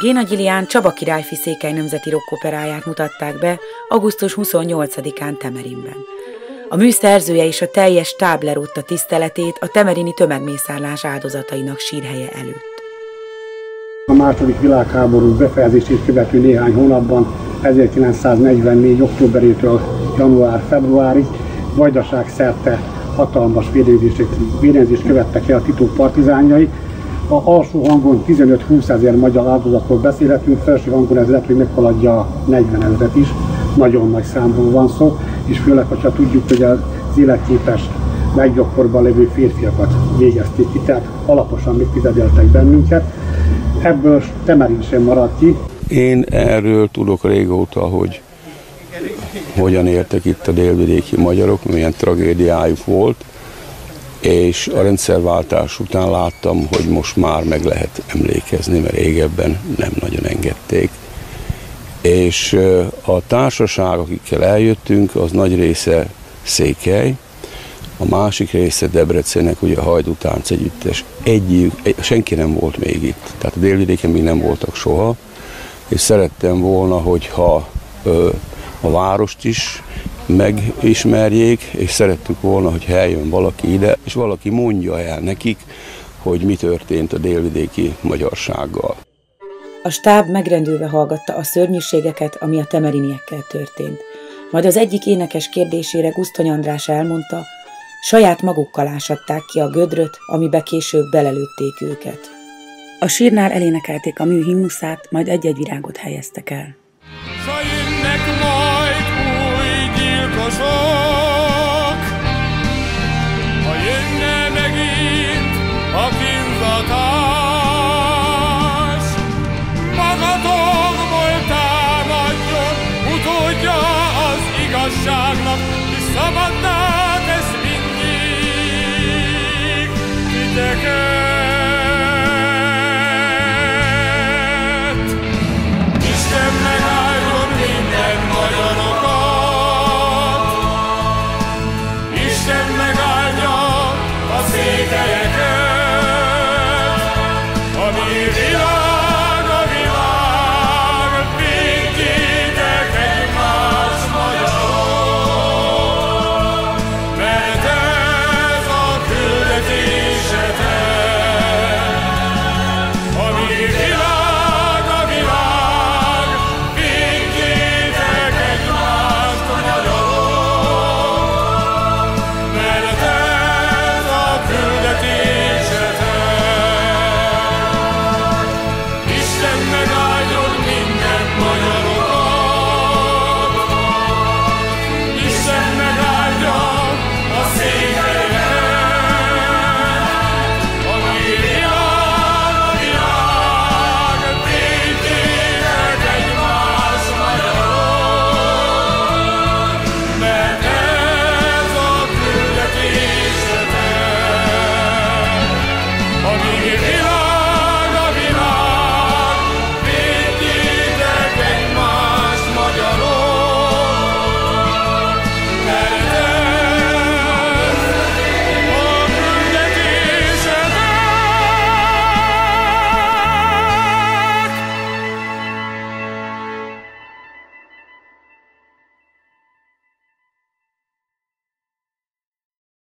Géna Gilián Csaba királyfi székely nemzeti rockoperáját mutatták be augusztus 28-án Temerinben. A mű szerzője és a teljes táb lerótta tiszteletét a temerini tömegmészárlás áldozatainak sírhelye előtt. A második világháború befejezését követő néhány hónapban 1944. októberétől január-februárig vajdaság szerte hatalmas védenzést követtek el a titok partizányai, a alsó hangon 15-20 ezer magyar áldozatról beszélhetünk, felső hangon ez lehet, hogy meghaladja a 40 ezeret is. Nagyon nagy számról van szó, és főleg, ha tudjuk, hogy az életképes meggyakorban lévő férfiakat végezték ki, tehát alaposan megfizedeltek bennünket. Ebből Temerin sem maradt ki. Én erről tudok régóta, hogy hogyan éltek itt a délvidéki magyarok, milyen tragédiájuk volt, és a rendszerváltás után láttam, hogy most már meg lehet emlékezni, mert régebben nem nagyon engedték. És a társaság, akikkel eljöttünk, az nagy része Székely, a másik része Debrecennek, ugye a Hajdutánc együttes. Egyik, senki nem volt még itt, tehát a délvidéken még nem voltak soha, és szerettem volna, hogyha ö, a várost is megismerjék, és szerettük volna, hogy eljön valaki ide, és valaki mondja el nekik, hogy mi történt a délvidéki magyarsággal. A stáb megrendülve hallgatta a szörnyűségeket, ami a temeriniekkel történt. Majd az egyik énekes kérdésére Gusztony András elmondta, saját magukkal ásadták ki a gödröt, amibe később belelőtték őket. A sírnál elénekelték a mű himnuszát, majd egy-egy virágot helyeztek el. Gyilkosok, Σαβαντά